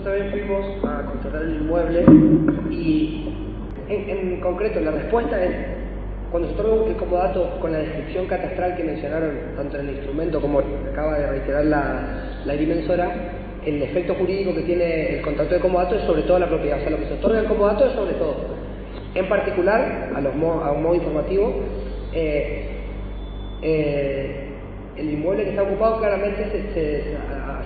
Nosotros también fuimos a contratar el inmueble y en, concreto la respuesta es cuando se otorga el comodato con la descripción catastral que mencionaron tanto en el instrumento como acaba de reiterar la, la dimensora, el efecto jurídico que tiene el contrato de comodato es sobre todo la propiedad. O sea, lo que se otorga el comodato es sobre todo. En particular, a, un modo informativo, eh, eh, el inmueble que está ocupado claramente se,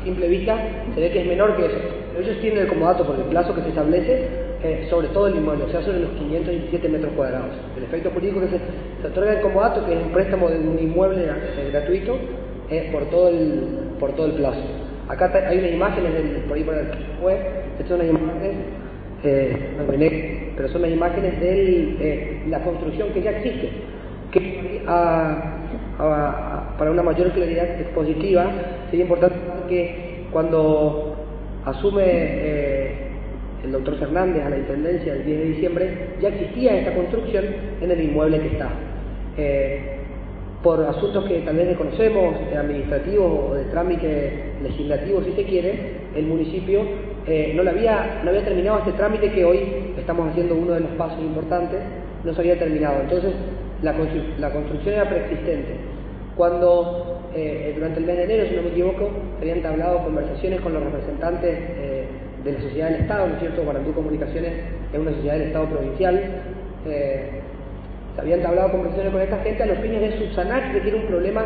simple vista se ve que es menor que eso. Ellos tienen el comodato por el plazo que se establece eh, sobre todo el inmueble, o sea, sobre los 517 metros cuadrados. El efecto jurídico que se, se otorga el comodato, que es un préstamo de un inmueble eh, gratuito, es por todo el, por todo el plazo. Acá hay unas imágenes del, por ahí por el web, estas son unas imágenes, eh, pero son las imágenes de eh, la construcción que ya existe, que a, para una mayor claridad expositiva sería importante que cuando asume eh, el doctor Fernández a la Intendencia el 10 de diciembre, ya existía esta construcción en el inmueble que está. Eh, por asuntos que vez desconocemos, administrativos o de trámite legislativo, si se quiere, el municipio eh, no, había, no había terminado este trámite que hoy estamos haciendo uno de los pasos importantes, no se había terminado. Entonces, la, la construcción era preexistente. Cuando eh, durante el mes de enero, si no me equivoco, se habían entablado conversaciones con los representantes eh, de la sociedad del Estado, ¿no es cierto? Guarantú Comunicaciones es una sociedad del Estado provincial. Eh, se habían entablado conversaciones con esta gente a los fines de subsanar que era un problema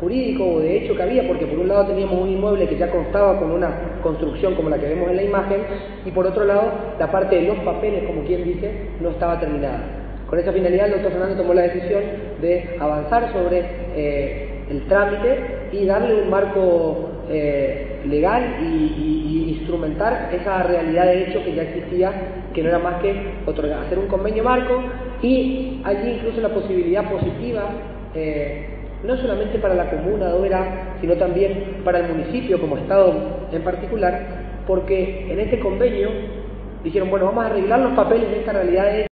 jurídico o de hecho que había, porque por un lado teníamos un inmueble que ya constaba con una construcción como la que vemos en la imagen, y por otro lado la parte de los papeles, como quien dice, no estaba terminada. Con esa finalidad el doctor Fernández tomó la decisión de avanzar sobre eh, el trámite y darle un marco eh, legal y, instrumentar esa realidad de hecho que ya existía, que no era más que otorgar, hacer un convenio marco y allí incluso la posibilidad positiva, eh, no solamente para la comuna de Oberá, sino también para el municipio como Estado en particular, porque en este convenio dijeron, bueno, vamos a arreglar los papeles de esta realidad de